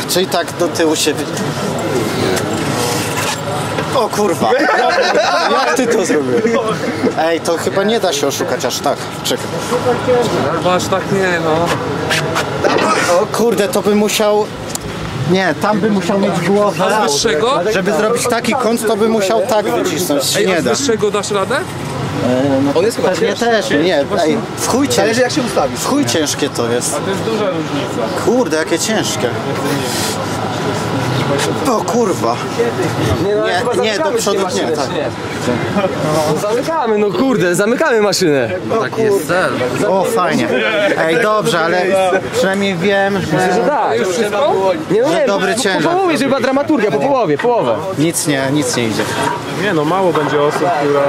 Czyli tak do tyłu się... O kurwa! Jak ty to zrobiłeś? Ej, to chyba nie da się oszukać aż tak. Czekaj. Albo aż tak nie, no. O kurde, to by musiał... Nie, tam by musiał mieć głowę. A z wyższego? Żeby zrobić taki kąt, to by musiał tak wycisnąć. Ej, Nie a z da. wyższego dasz radę? On jest chyba Pewnie też, nie. Ej, w chuj ciężkie. Zależy jak się ustawisz. W chuj ciężkie to jest. To jest duża różnica. Kurde, jakie ciężkie. O kurwa. Nie, no, Nie, chyba nie, do przodu dzisiaj nie, maszynę, tak. czy nie? No, zamykamy, no kurde, zamykamy maszynę. Tak jest cel. O, fajnie. Ej, dobrze, ale przynajmniej wiem, Że że tak. Już wszystko? Nie, no nie, dobry po, ciężar. po połowie, żeby była dramaturgia, po połowie, połowę. nic nie, nic nie idzie. Nie no, mało będzie osób, która...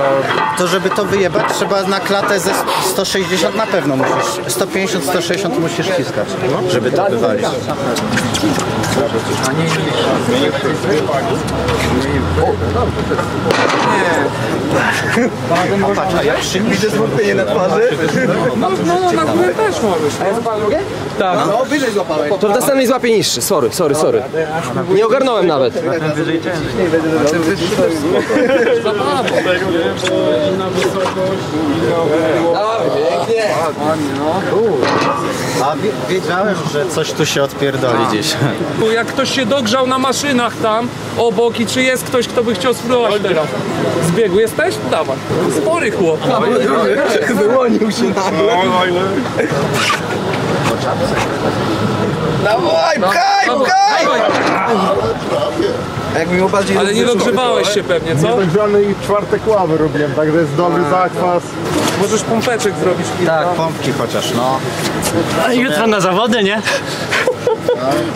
To żeby to wyjebać, trzeba na klatę ze 160 na pewno musisz. 150, 160 musisz wciskać, żeby to wywalić. Nie Patrz, a szyni widzę zwątpienie na twarzy. No, no, no na górę też możesz. A ja złapałem drugie? Tak. No, wyżej złapałeś. To w następnej złapie niższy, sorry, sorry, sorry. Nie ogarnąłem nawet. Pięknie. A wie, wiedziałem, że coś tu się odpierdoli gdzieś. Tu Jak ktoś się dogrzał na maszynach tam obok i czy jest ktoś, kto by chciał spróbować teraz? Z biegu jesteś? Dawaj. Spory chłop. Wyłonił się nagle. Dawaj, pchaj, Dawaj, pchaj! dawaj. Jak mi bardziej Ale nie dogrzewałeś się pewnie, co? Dogrzany i czwartek ławy robiłem, także jest dobry zakwas. Możesz pompeczek zrobić kilka. Tak, pompki chociaż, no. Jutro na zawody, nie?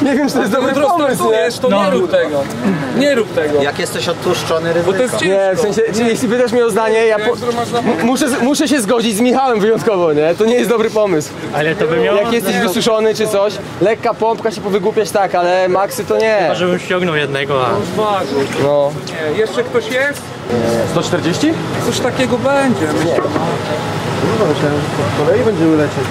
Nie wiem, czy to jest dobry Jutro pomysł, nie? startujesz, to nie rób tego. Nie rób tego. Jak jesteś odtłuszczony ryzyko. Bo to jest ciężko. Nie, w sensie, czyli jeśli pytasz mnie o zdanie, ja po, m- muszę, muszę się zgodzić z Michałem wyjątkowo, nie? To nie jest dobry pomysł. Ale to by miało... Jak jesteś wysuszony czy coś, lekka pompka się powygłupiać tak, ale maksy to nie. Żebym ściągnął jednego, a... No. Nie, jeszcze ktoś jest? 140? Coś takiego będzie. myślę. kolei będziemy lecieć.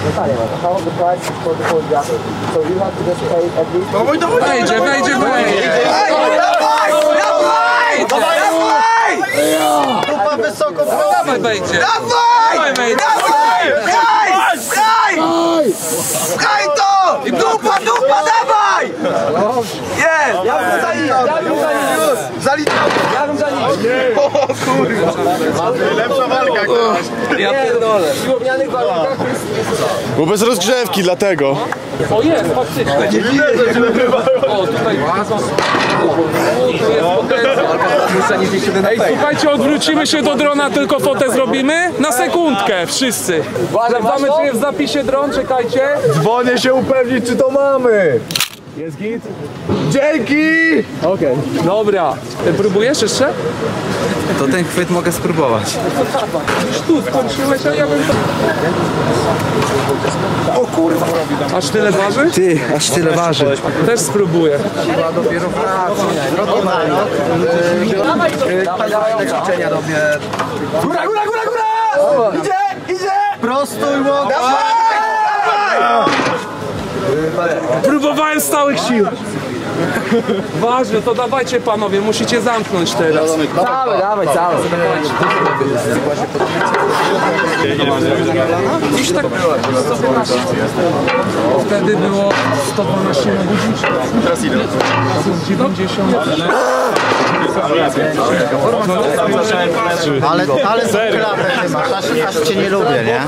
Wejdzie, wejdzie, wejdzie. Dawaj, dawaj! Dawaj! Dupa wysoko, Dawaj, wejdzie. Dawaj! Dawaj, wejdzie. Dawaj! Pchaj! To! Dupa, dupa, dawaj! Jest! Ja bym zaliczał! Ja bym zaliczał! Zaliczał! Ja bym za nim. O kurwa! Lepsza walka, koleś. Ja pierdolę. W siłownianych warunkach. Bo bez rozgrzewki, dlatego. O jest, faktycznie. O, tutaj jest potencjał. Ej, słuchajcie, odwrócimy się do drona, tylko fotę zrobimy? Na sekundkę, wszyscy. Sprawdzamy, czy jest w zapisie dron, czekajcie. Dzwonię się upewnić, czy to mamy. Jest git? Dzięki! Okej. Dobra. Ty próbujesz jeszcze? To ten chwyt mogę spróbować. Już tu skończyłeś, a ja bym. O kurwa. Aż tyle waży? Ty, aż tyle waży. Też spróbuję. Chyba dopiero wracam. Fajne ćwiczenia robię. Góra, góra, góra, góra! Idzie, idzie! Prostuj łokieć! Próbowałem z całych sił. Ważne, to dawajcie panowie, musicie zamknąć teraz. Cały, dawaj, cały. Dziś tak było. 112. Wtedy było 112 na godzinę. Teraz ile? 90. Ale, ale klatę ty masz, aż, aż cię nie lubię, nie?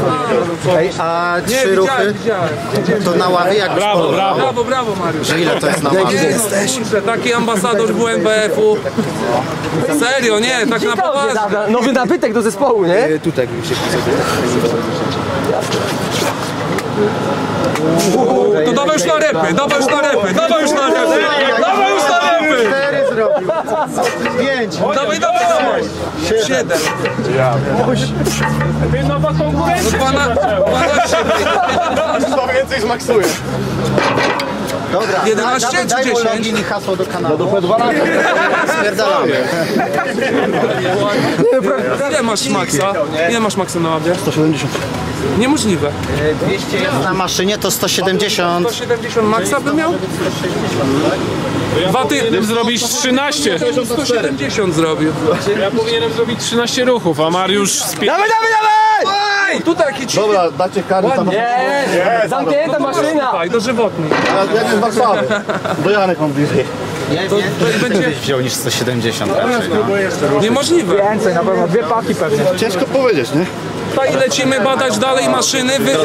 Ej, a Nie, trzy ruchy, widziałem, widziałem. to na ławie jak brawo, brawo. Brawo, brawo Mariusz. Że ile to jest na ławie? Kurczę, taki ambasador WNBF-u. Serio, nie, tak na poważnie. Nowy nabytek do zespołu, nie? Tutaj mi się To dawaj już na repy, dawaj już na repy, dawaj już na repy, dawaj już na repy. Cztery zrobił. Pięć. Dawaj, dawaj, dawaj. Siedem. Ty nowa konkurencja Dwanaście. To więcej zmaksuje. Dobra, 11 dawaj, czy daj mu 10? login i hasło do kanału. Do P12. Spierdalamy. Ile masz maksa? Ile masz maksa na łabie? 170. Niemożliwe. 200 jest na maszynie, to 170. 170 maksa by miał? Dwa ty... Zrobić 13. 170 zrobił. Ja powinienem zrobić 13 ruchów, a Mariusz z Dawaj, dawaj, dawaj! Ej, tutaj jaki ci... Dobra, dacie kartę. Nie, zamknięta maszyna. Słuchaj, dożywotni. Ja jestem z Warszawy. Do Janek mam bliżej. Nie, To, to będzie wziął niż 170 raczej, no. niemożliwe. Więcej, na pewno dwie paki pewnie. Ciężko powiedzieć, nie? Tutaj lecimy badać dalej maszyny. Wy, y,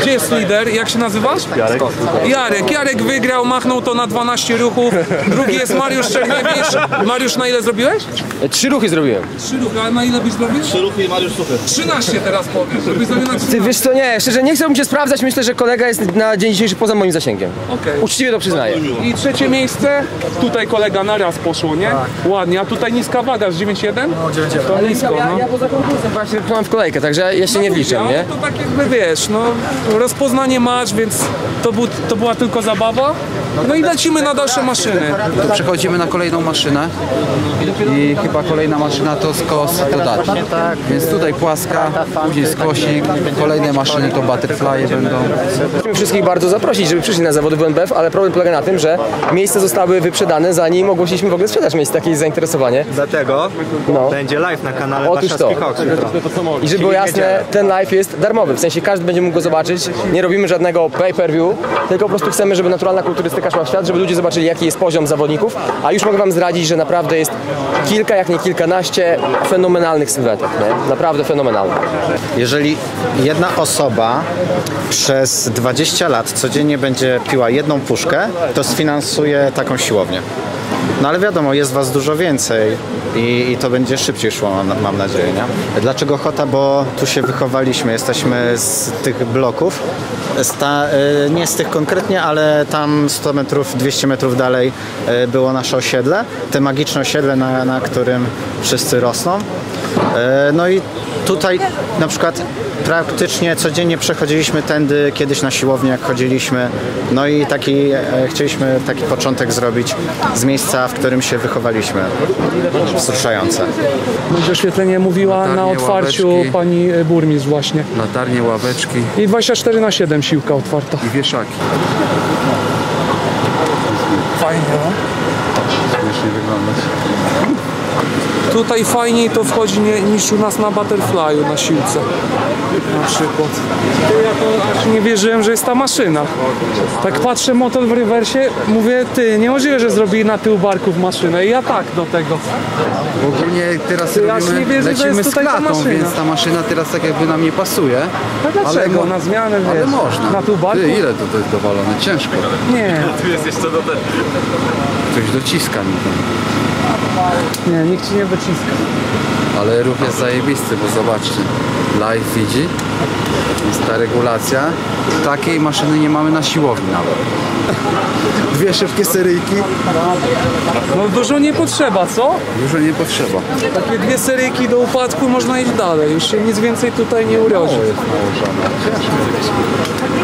gdzie jest lider? Jak się nazywasz? Jarek. Jarek. Jarek wygrał, machnął to na 12 ruchów. Drugi jest Mariusz Czerniewicz. Mariusz, na ile zrobiłeś? Trzy ruchy zrobiłem. Trzy ruchy, a na ile byś zrobił? Trzy ruchy i Mariusz Suchy. 13 teraz powiem, żebyś zrobił na 13. Ty wiesz co, nie, szczerze nie chcę cię sprawdzać, myślę, że kolega jest na dzień dzisiejszy poza moim zasięgiem. Okej. Uczciwie to przyznaję. I trzecie miejsce, tutaj kolega na raz poszło, nie? Ładnie, a tutaj niska waga z 9,1? No 9,1. To nisko, Ja, no. ja poza konkursem właśnie mam w kolejkę, także ja się nie wliczam, nie? No to tak jakby wiesz, no rozpoznanie masz, więc to, był, to była tylko zabawa. No i lecimy na dalsze maszyny. To przechodzimy na kolejną maszynę i chyba kolejna maszyna to skos dodatni. Więc tutaj płaska, później skosik, kolejne maszyny to butterfly będą. Chcieliśmy wszystkich bardzo zaprosić, żeby przyszli na zawody WNBF, ale problem polega na tym, że miejsca zostały wyprzedane zanim ogłosiliśmy w ogóle sprzedaż miejsc, takie jest zainteresowanie. Dlatego No. będzie live na kanale Otóż to. Jutro. I żeby było jasne, ten live jest darmowy, w sensie każdy będzie mógł go zobaczyć. Nie robimy żadnego pay-per-view, tylko po prostu chcemy, żeby naturalna kulturystyka szła w świat, żeby ludzie zobaczyli, jaki jest poziom zawodników. A już mogę Wam zdradzić, że naprawdę jest kilka, jak nie kilkanaście fenomenalnych sylwetek, nie? Naprawdę fenomenalnych. Jeżeli jedna osoba przez 20 lat codziennie będzie piła jedną puszkę, to sfinansuje taką siłownię. No ale wiadomo, jest was dużo więcej i, i to będzie szybciej szło, mam, mam nadzieję, nie? Dlaczego Ochota? Bo tu się wychowaliśmy, jesteśmy z tych bloków, z ta, y, nie z tych konkretnie, ale tam 100 metrów, 200 metrów dalej y, było nasze osiedle, te magiczne osiedle, na, na którym wszyscy rosną. E, No i tutaj na przykład praktycznie codziennie przechodziliśmy tędy kiedyś na siłownię, jak chodziliśmy. No i taki, e, chcieliśmy taki początek zrobić z miejsca, w którym się wychowaliśmy. Wzruszające. Będzie oświetlenie mówiła na Latarnie, otwarciu ławeczki. pani e, burmistrz właśnie. Latarnie, ławeczki I 24 na 7 siłka otwarta. i wieszaki. Fajnie, no. Śmiesznie wyglądać. Tutaj fajniej to wchodzi nie, niż u nas na Butterfly'u na siłce. Na przykład. Ja to aż nie wierzyłem, że jest ta maszyna. Tak patrzę motor w rewersie, mówię, ty, niemożliwe, że zrobili na tył barków maszynę. I ja tak do tego. Ogólnie teraz Ty, robimy, nie wierzę, lecimy z ta klatą, maszyna. więc ta maszyna teraz tak jakby nam nie pasuje. A dlaczego? mo- Na zmianę, Ale wiesz, można. na tył barków? Ty, ile to, jest dowalone? Ciężko. Nie, Tu jest jeszcze dodatek. Coś dociska mi tam. Nie, nikt ci nie wyciska. Ale ruch jest zajebisty, bo zobaczcie. Live widzi. Jest ta regulacja. Takiej maszyny nie mamy na siłowni nawet. Dwie szybkie seryjki. No dużo nie potrzeba, co? Dużo nie potrzeba. Takie dwie seryjki do upadku można iść dalej. Już się nic więcej tutaj nie urodzi.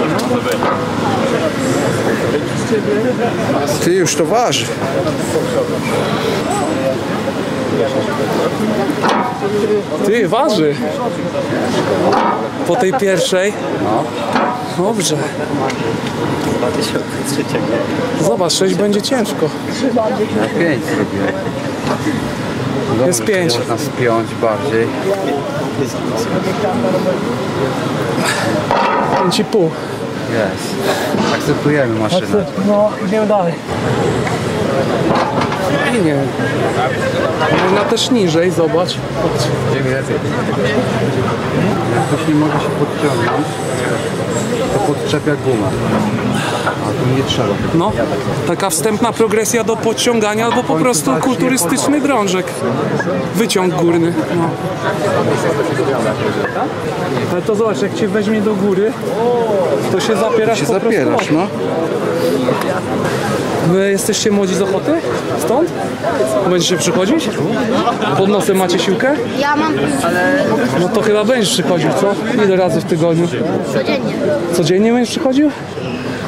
Jest. Ty już to waży. Ty, waży. Po tej pierwszej. Dobrze. Zobacz, 6 będzie ciężko. Na pięć zrobiłem. Jest Dobrze, pięć. Można spiąć bardziej. 5,5. Jest. Akceptujemy maszynę. No, idziemy dalej. I nie. Można też niżej, zobacz. Ktoś nie może się podciągnąć, podczepia gumę. A tu nie trzeba. No, taka wstępna progresja do podciągania albo po prostu kulturystyczny drążek. Wyciąg górny. No. Ale to zobacz, jak cię weźmie do góry, to się zapierasz Się po prostu zapierasz, no. Wy jesteście młodzi z Ochoty? Stąd? Będziecie przychodzić? Pod nosem macie siłkę? Ja mam No to chyba będziesz przychodził, co? Ile razy w tygodniu? codziennie. Codziennie będziesz przychodził?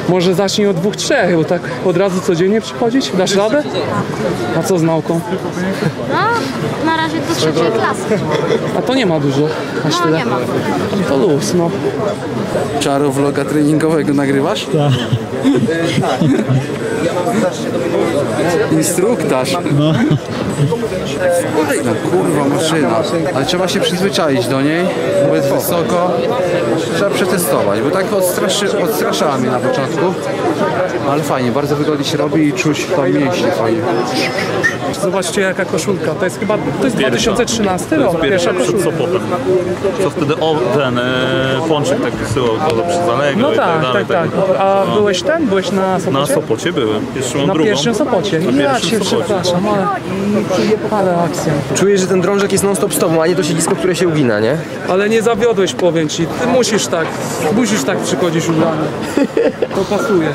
Może zacznij od dwóch, trzech, bo tak od razu codziennie przychodzić? Dasz radę? A co z nauką? No, na razie do trzeciej klasy. A to nie ma dużo. Aż No, tyle. nie ma. To luz, no. Czaro vloga treningowego nagrywasz? Tak. Instruktaż. No. Kurwa maszyna. Ale trzeba się przyzwyczaić do niej, bo jest wysoko. Trzeba przetestować, bo tak odstraszy, odstraszała mnie na początku. Ale fajnie, bardzo wygodnie się robi i czuć tam mięśnie fajnie. Zobaczcie jaka koszulka. To jest chyba to jest 2013 To jest rok. pierwsza koszulka. Sopotem. Co wtedy o, ten e, Pączek tak wysyłał to przez Allegro No tak tak, dalej. tak, tak. A byłeś ten? Byłeś na Sopocie? Na Sopocie byłem. Jeszcze mam Na drugą. pierwszym Sopocie. Na Ja cię Sopocie. przepraszam, ale, ale akcja. Czuję, że ten drążek jest non-stop z tobą, a nie to siedzisko, które się ugina, nie? Ale nie zawiodłeś, powiem ci. Ty musisz tak, musisz tak przychodzić ubrany. To pasuje.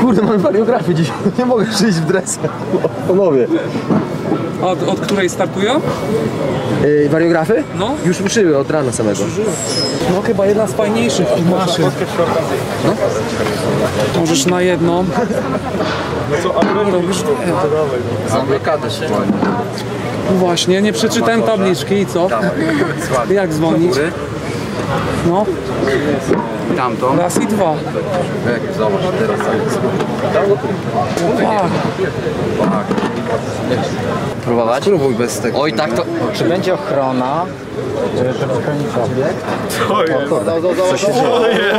Kurde, mam wariografię dziś. Nie mogę przyjść w dresach. Panowie. A od, od której startują? Yy, wariografy? No. Już ruszyły od rana samego. No chyba jedna z fajniejszych maszyn. No. Możesz na jedną. Robisz dwie. Za blokadę się No Właśnie, nie przeczytałem tabliczki i co? Jak dzwonić? No. Tamto. Raz i dwa. Jak zobacz teraz tak jest. Tak. Próbować? Spróbuj bez tego. Oj, tak to... Czy będzie ochrona, e, żeby chronić obiekt? O kurde, co się dzieje?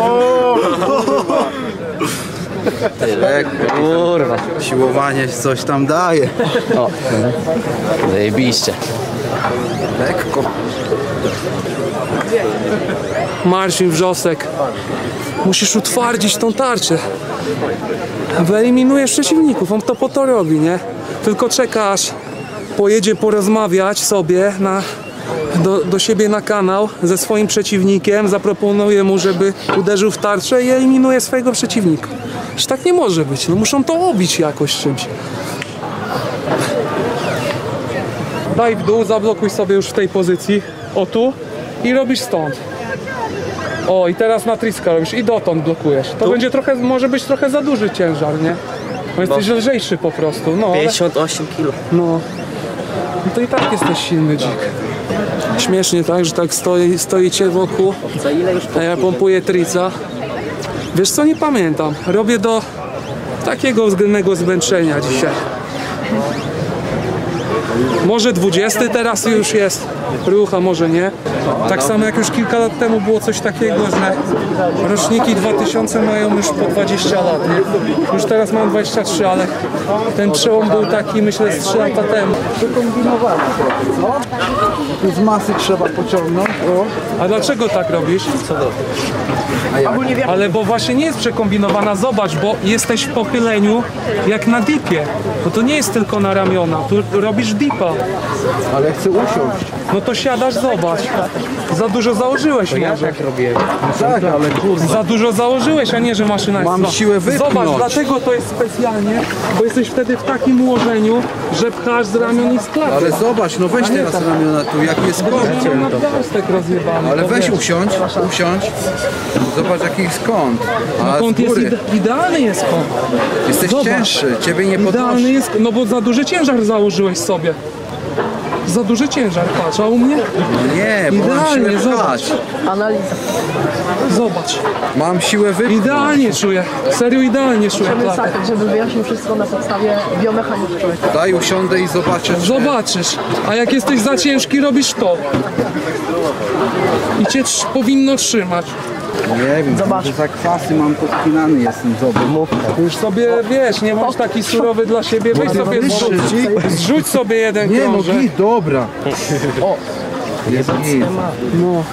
Lekko. Kurwa. Siłowanie coś tam daje. O, zajebiście. Lekko. Marcin Wrzosek. Musisz utwardzić tą tarczę. Wyeliminujesz przeciwników, on to po to robi, nie? Tylko czekasz, pojedzie porozmawiać sobie na, do, do siebie na kanał ze swoim przeciwnikiem, zaproponuje mu, żeby uderzył w tarczę i eliminuje swojego przeciwnika. Że tak nie może być, no muszą to obić jakoś czymś. Daj w dół, zablokuj sobie już w tej pozycji, o tu i robisz stąd. O, i teraz na triska robisz i dotąd blokujesz. To będzie trochę, może być trochę za duży ciężar, nie? Bo jesteś lżejszy po prostu, no. ale- 58 kg. No. no to i tak jesteś silny dzik. Śmiesznie tak, że tak stoi, stoicie wokół, Za ile już a ja pompuję trica. Wiesz co, nie pamiętam. Robię do takiego względnego zmęczenia dzisiaj. Może 20 teraz już jest ruch, a może nie. Tak samo jak już kilka lat temu było coś takiego, że roczniki 2000 mają już po 20 lat, nie? Już teraz mam 23, ale ten przełom był taki, myślę, z 3 lata temu. Wykombinowane trochę, co? Z masy trzeba pociągnąć. O. A dlaczego tak robisz? Ale bo właśnie nie jest przekombinowana, zobacz, bo jesteś w pochyleniu jak na dipie. No to nie jest tylko na ramiona, tu robisz dipa. Ale chcę usiąść. No to siadasz, zobacz. Za dużo założyłeś może. tak robiłem. Tak, ale kurde. Za dużo założyłeś, a nie, że maszyna jest Mam siłę wypchnąć. Zobacz, dlatego to jest specjalnie, bo jesteś wtedy w takim ułożeniu, że pchasz z ramion i z klaty. Ale zobacz, no weź teraz tak. ramiona tu, jak jest kąt. nadgarstek rozjebany. Ale weź usiądź, usiądź. Zobacz jaki jest kąt. A Kąt z jest idealny jest kąt. Jesteś Zobacz. cięższy, ciebie nie Idealny podnosi. jest, no bo za duży ciężar założyłeś sobie. Za duży ciężar, patrz, a u mnie? No nie, bo mam Idealnie, siłę zobacz. pchać. Analiza. Zobacz. Mam siłę wypchnąć. Idealnie czuję. Serio idealnie czuję Możemy klatę. tak, żeby wyjaśnił wszystko na podstawie biomechanicznej. Daj usiądę i zobaczę, czy... Zobaczysz. A jak jesteś za ciężki, robisz to. I cię trz- powinno trzymać. Nie wiem, Zobacz. za kwasy mam podpinany jestem, zobacz. Już sobie, wiesz, nie bądź taki surowy dla siebie. Weź sobie zrzuć, zrzuć sobie jeden Nie no, krążek. git, dobra. O, jest git. No.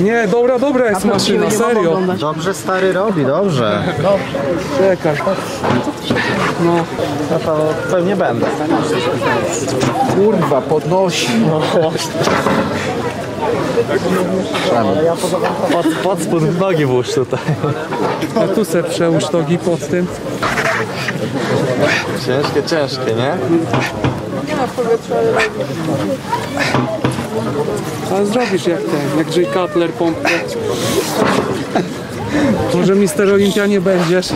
Nie, dobra, dobra jest maszyna, serio. Dobrze stary robi, dobrze. Czekaj. No. No to pewnie będę. Kurwa, podnosi. Pod, pod spód nogi włóż tutaj. A tu se przełóż nogi pod tym. Ciężkie, ciężkie, nie? Ale zrobisz jak ten, jak Jay Cutler pompkę. Może Mister Olimpia nie będziesz.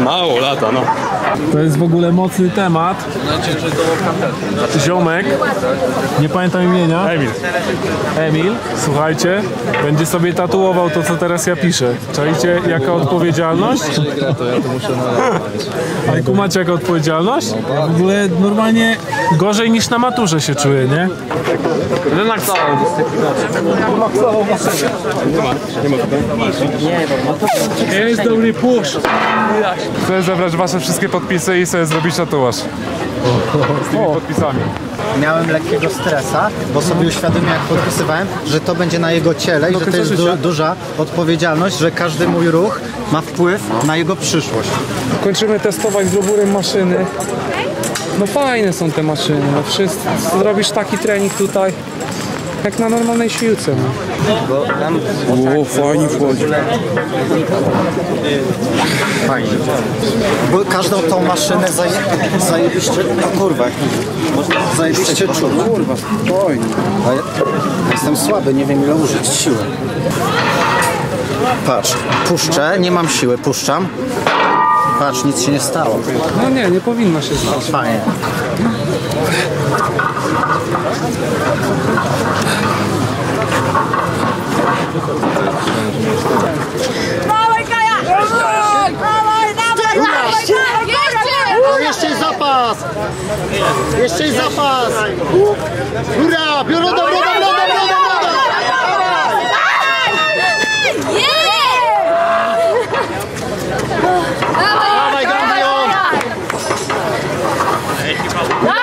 Mało lata, no. To jest w ogóle mocny temat. Ziomek, nie pamiętam imienia. Emil. Emil, słuchajcie, będzie sobie tatuował to, co teraz ja piszę. Czajcie, jaka odpowiedzialność? Ale kumacie, jaka odpowiedzialność? Ja w ogóle normalnie gorzej niż na maturze się czuję, nie? Wymaksował Jest dobry push. Chcę zebrać wasze wszystkie podpisy i sobie zrobić tatuaż. Z tymi podpisami. Miałem lekkiego stresa, bo sobie uświadomiłem jak podpisywałem, że to będzie na jego ciele i Do że to jest du- duża odpowiedzialność, że każdy mój ruch ma wpływ na jego przyszłość. Kończymy testować z roburem maszyny. No fajne są te maszyny. No wszyscy, zrobisz taki trening tutaj, Jak na normalnej siłce. No. O, fajnie wchodzi. Fajnie. Bo każdą tą maszynę zaje, zajebiście... O kurwa, jak zajebiście czuł. Kurwa, spokojnie. A ja, jestem słaby, nie wiem ile użyć siły. Patrz, puszczę, nie mam siły, puszczam. Patrz, nic się nie stało. no nie, nie powinno się stać. Fajnie. zapas! Jeszcze jest zapas! Hurra! Biorą do broda, broda, broda, broda! Dawaj, Gandion! Dawaj!